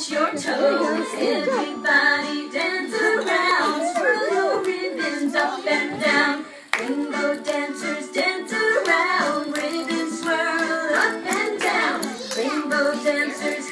Touch your toes. Everybody dance around. Twirl your ribbons up and down. Rainbow dancers dance around. Ribbons swirl up and down. Rainbow dancers